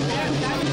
Obrigado.